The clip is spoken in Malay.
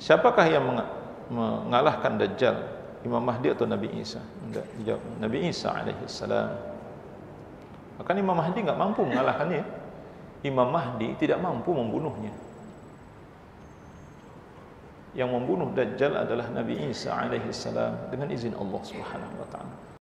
siapakah yang mengalahkan dajjal Imam Mahdi atau Nabi Isa? Enggak dijawab Nabi Isa alaihi salam. Maka Imam Mahdi enggak mampu mengalahkannya? Imam Mahdi tidak mampu membunuhnya. Yang membunuh dajjal adalah Nabi Isa alaihi salam dengan izin Allah Subhanahu wa taala.